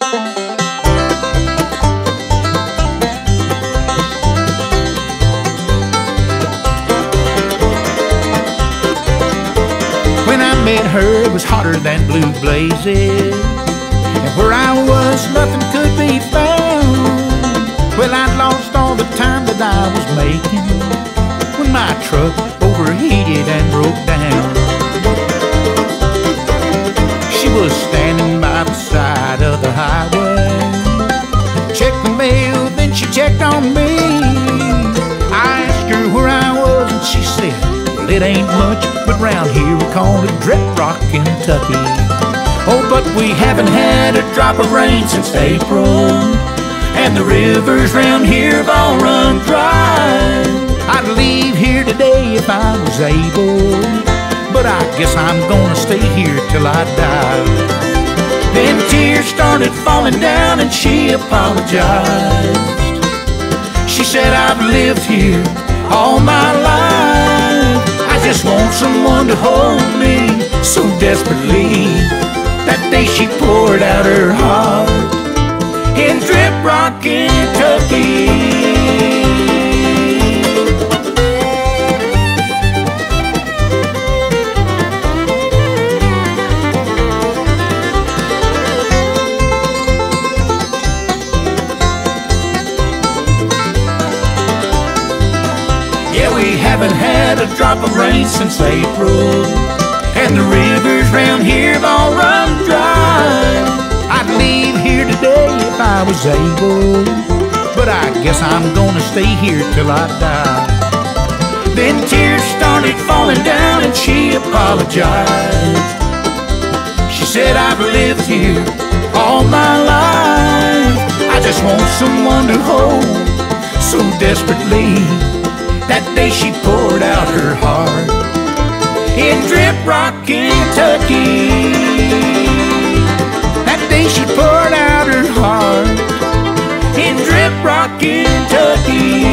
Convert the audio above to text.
When I met her, it was hotter than blue blazes. And where I was, nothing could be found. Well, I'd lost all the time that I was making when my truck overheated and broke down. It ain't much, but round here we call it Drip Rock, Kentucky. Oh, but we haven't had a drop of rain since April. And the rivers round here have all run dry. I'd leave here today if I was able. But I guess I'm gonna stay here till I die. Then tears started falling down and she apologized. She said, I've lived here all my life. Just want someone to hold me so desperately. That day she poured out her heart in Drip Rock, Kentucky. Haven't had a drop since April. And the rivers round here have all run dry. I'd leave here today if I was able. But I guess I'm gonna stay here till I die. Then tears started falling down and she apologized. She said, I've lived here all my life. I just want someone to hold so desperately. That day she poured out her heart in Drip Rock, Kentucky. That day she poured out her heart in Drip Rock, Kentucky.